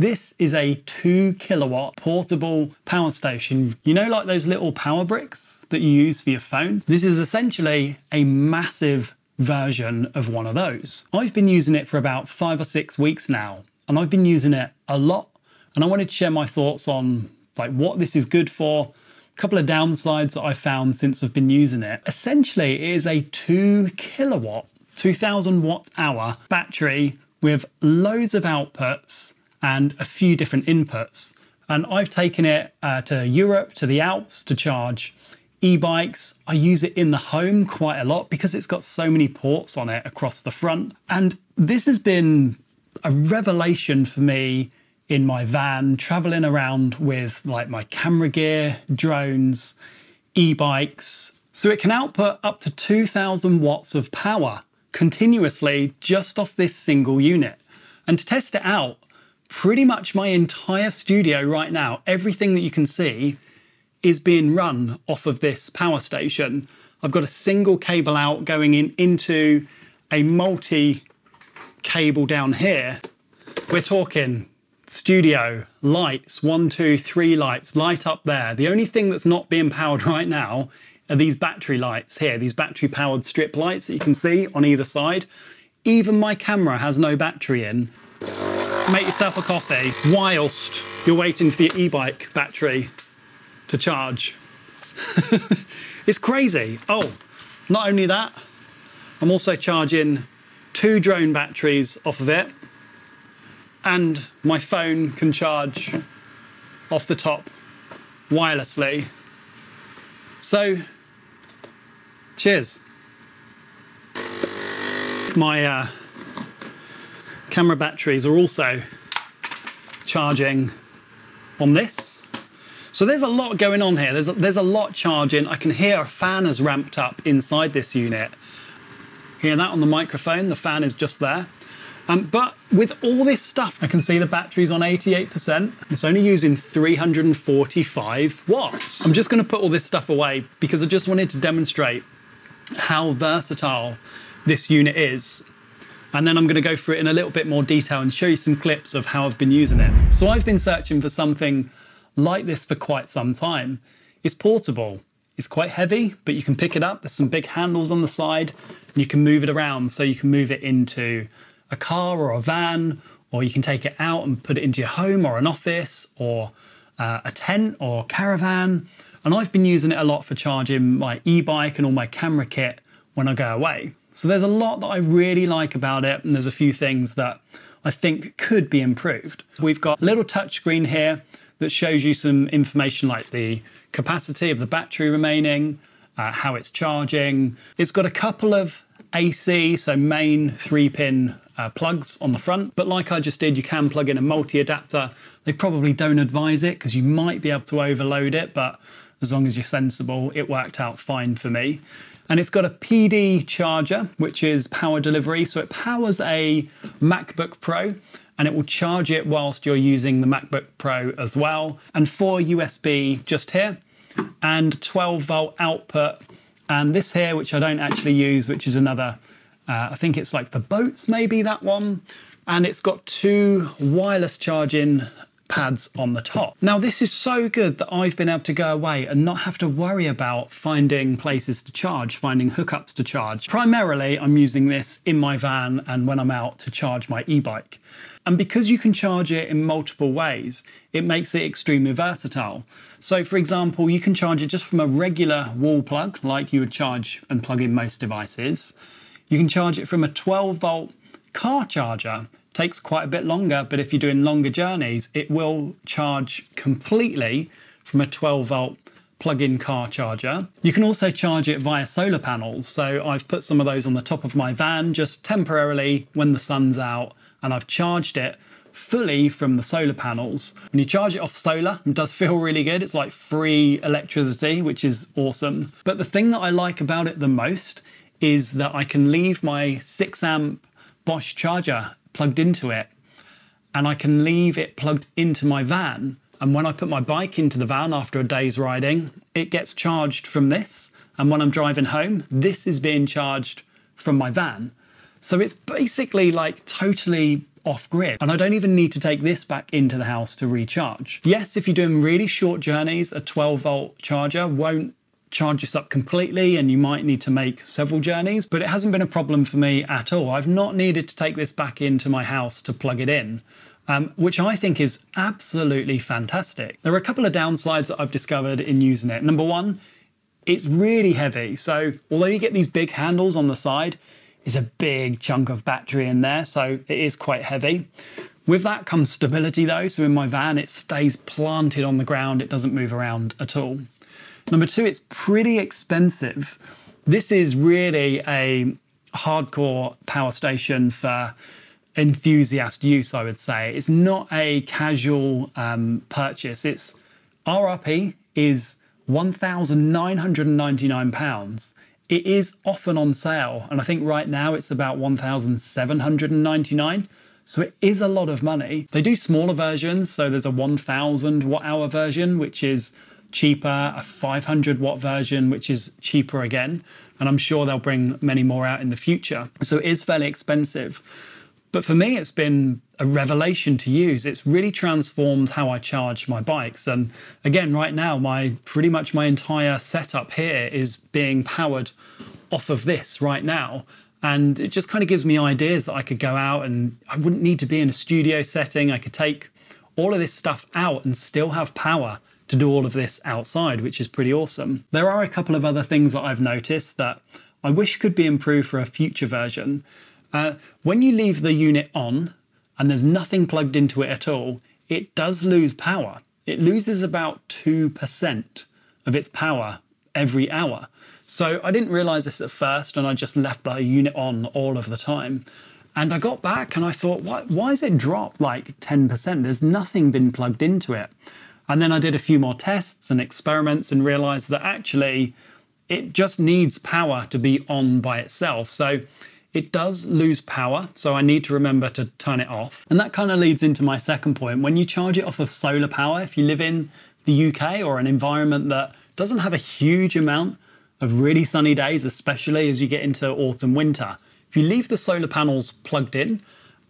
This is a two kilowatt portable power station. You know, like those little power bricks that you use for your phone? This is essentially a massive version of one of those. I've been using it for about five or six weeks now, and I've been using it a lot. And I wanted to share my thoughts on like what this is good for, a couple of downsides that I've found since I've been using it. Essentially, it is a two kilowatt, 2000 watt hour battery with loads of outputs and a few different inputs. And I've taken it uh, to Europe, to the Alps to charge e-bikes. I use it in the home quite a lot because it's got so many ports on it across the front. And this has been a revelation for me in my van, traveling around with like my camera gear, drones, e-bikes. So it can output up to 2000 watts of power continuously just off this single unit. And to test it out, pretty much my entire studio right now, everything that you can see is being run off of this power station. I've got a single cable out going in into a multi cable down here. We're talking studio, lights, one, two, three lights, light up there. The only thing that's not being powered right now are these battery lights here, these battery powered strip lights that you can see on either side. Even my camera has no battery in. Make yourself a coffee whilst you're waiting for your e-bike battery to charge. it's crazy. Oh, not only that, I'm also charging two drone batteries off of it and my phone can charge off the top wirelessly. So, cheers. My uh, camera batteries are also charging on this. So there's a lot going on here. There's a, there's a lot charging. I can hear a fan has ramped up inside this unit. Hear that on the microphone? The fan is just there. Um, but with all this stuff, I can see the battery's on 88%. It's only using 345 watts. I'm just gonna put all this stuff away because I just wanted to demonstrate how versatile this unit is. And then I'm gonna go through it in a little bit more detail and show you some clips of how I've been using it. So I've been searching for something like this for quite some time. It's portable. It's quite heavy, but you can pick it up. There's some big handles on the side and you can move it around. So you can move it into a car or a van, or you can take it out and put it into your home or an office or uh, a tent or caravan. And I've been using it a lot for charging my e-bike and all my camera kit when I go away. So there's a lot that I really like about it, and there's a few things that I think could be improved. We've got a little touchscreen here that shows you some information like the capacity of the battery remaining, uh, how it's charging. It's got a couple of AC, so main three pin uh, plugs on the front. But like I just did, you can plug in a multi-adapter. They probably don't advise it because you might be able to overload it, but as long as you're sensible, it worked out fine for me. And it's got a PD charger, which is power delivery. So it powers a MacBook Pro and it will charge it whilst you're using the MacBook Pro as well. And four USB just here and 12 volt output. And this here, which I don't actually use, which is another uh, I think it's like for boats, maybe that one. And it's got two wireless charging pads on the top. Now this is so good that I've been able to go away and not have to worry about finding places to charge, finding hookups to charge. Primarily I'm using this in my van and when I'm out to charge my e-bike. And because you can charge it in multiple ways, it makes it extremely versatile. So for example, you can charge it just from a regular wall plug, like you would charge and plug in most devices. You can charge it from a 12 volt car charger. Takes quite a bit longer, but if you're doing longer journeys, it will charge completely from a 12 volt plug-in car charger. You can also charge it via solar panels. So I've put some of those on the top of my van just temporarily when the sun's out and I've charged it fully from the solar panels. When you charge it off solar, it does feel really good. It's like free electricity, which is awesome. But the thing that I like about it the most is that I can leave my 6 amp Bosch charger plugged into it and I can leave it plugged into my van. And when I put my bike into the van after a day's riding, it gets charged from this. And when I'm driving home, this is being charged from my van. So it's basically like totally off grid. And I don't even need to take this back into the house to recharge. Yes, if you're doing really short journeys, a 12 volt charger won't charge this up completely and you might need to make several journeys, but it hasn't been a problem for me at all. I've not needed to take this back into my house to plug it in. Um, which I think is absolutely fantastic. There are a couple of downsides that I've discovered in using it. Number one, it's really heavy. So although you get these big handles on the side, it's a big chunk of battery in there, so it is quite heavy. With that comes stability though, so in my van it stays planted on the ground, it doesn't move around at all. Number two, it's pretty expensive. This is really a hardcore power station for enthusiast use, I would say. It's not a casual um, purchase. It's RRP is £1,999. It is often on sale, and I think right now it's about £1,799. So it is a lot of money. They do smaller versions, so there's a 1000 watt hour version, which is cheaper, a 500 watt version, which is cheaper again. And I'm sure they'll bring many more out in the future. So it is fairly expensive. But for me, it's been a revelation to use. It's really transformed how I charge my bikes. And again, right now, my pretty much my entire setup here is being powered off of this right now. And it just kind of gives me ideas that I could go out and I wouldn't need to be in a studio setting. I could take all of this stuff out and still have power to do all of this outside, which is pretty awesome. There are a couple of other things that I've noticed that I wish could be improved for a future version. Uh, when you leave the unit on and there's nothing plugged into it at all, it does lose power. It loses about 2% of its power every hour. So I didn't realize this at first and I just left the unit on all of the time. And I got back and I thought, why, why is it dropped like 10%? There's nothing been plugged into it. And then I did a few more tests and experiments and realized that actually it just needs power to be on by itself. So it does lose power, so I need to remember to turn it off. And that kind of leads into my second point. When you charge it off of solar power, if you live in the UK or an environment that doesn't have a huge amount of really sunny days, especially as you get into autumn, winter, if you leave the solar panels plugged in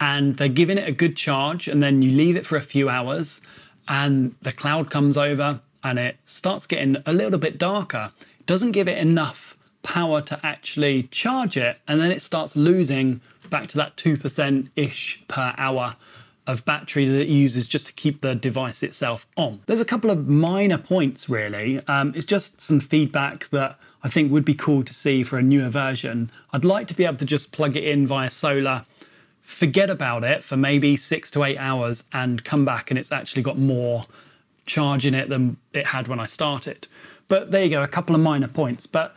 and they're giving it a good charge and then you leave it for a few hours, and the cloud comes over and it starts getting a little bit darker. It doesn't give it enough power to actually charge it, and then it starts losing back to that 2% ish per hour of battery that it uses just to keep the device itself on. There's a couple of minor points really. Um, it's just some feedback that I think would be cool to see for a newer version. I'd like to be able to just plug it in via solar forget about it for maybe six to eight hours and come back and it's actually got more charge in it than it had when I started. But there you go, a couple of minor points. But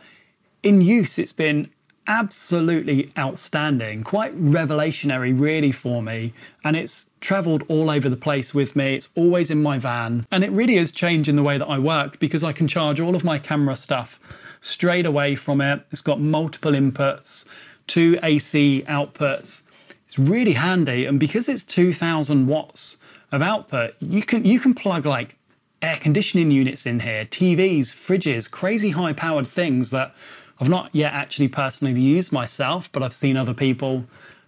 in use, it's been absolutely outstanding, quite revelationary, really, for me. And it's traveled all over the place with me. It's always in my van. And it really is changing the way that I work because I can charge all of my camera stuff straight away from it. It's got multiple inputs, two AC outputs it's really handy, and because it's 2,000 watts of output, you can you can plug like air conditioning units in here, TVs, fridges, crazy high powered things that I've not yet actually personally used myself, but I've seen other people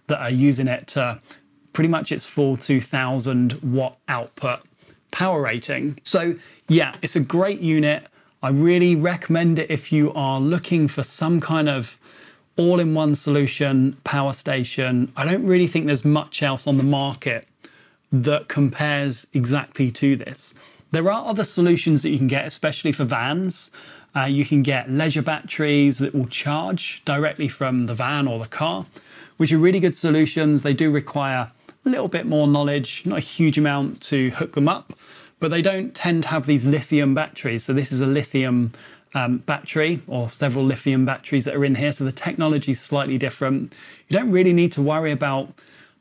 that are using it to pretty much its full 2000 watt output power rating. So, yeah, it's a great unit. I really recommend it if you are looking for some kind of all in one solution power station. I don't really think there's much else on the market that compares exactly to this. There are other solutions that you can get, especially for vans. Uh, you can get leisure batteries that will charge directly from the van or the car, which are really good solutions. They do require a little bit more knowledge, not a huge amount to hook them up, but they don't tend to have these lithium batteries. So this is a lithium um, battery or several lithium batteries that are in here. So the technology is slightly different. You don't really need to worry about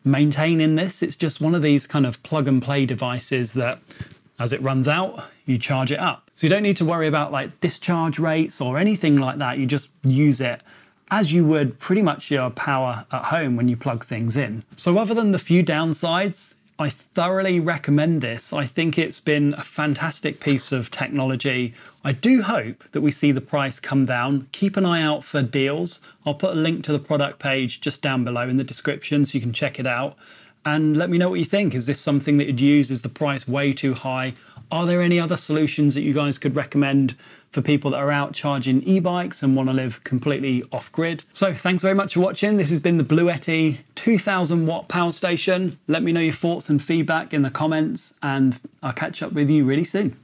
maintaining this. It's just one of these kind of plug and play devices that as it runs out, you charge it up. So you don't need to worry about like discharge rates or anything like that. You just use it as you would pretty much your power at home when you plug things in. So other than the few downsides, I thoroughly recommend this. I think it's been a fantastic piece of technology. I do hope that we see the price come down. Keep an eye out for deals. I'll put a link to the product page just down below in the description so you can check it out. and let me know what you think. Is this something that you'd use? Is the price way too high? Are there any other solutions that you guys could recommend for people that are out charging e-bikes and want to live completely off grid? So thanks very much for watching. This has been the Bluetti 2000 watt power station. Let me know your thoughts and feedback in the comments and I'll catch up with you really soon.